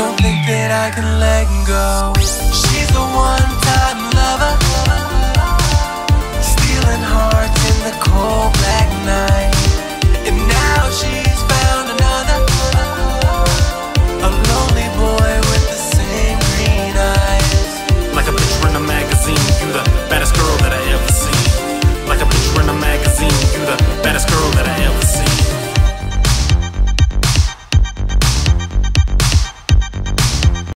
Don't think that I can let go. She's the one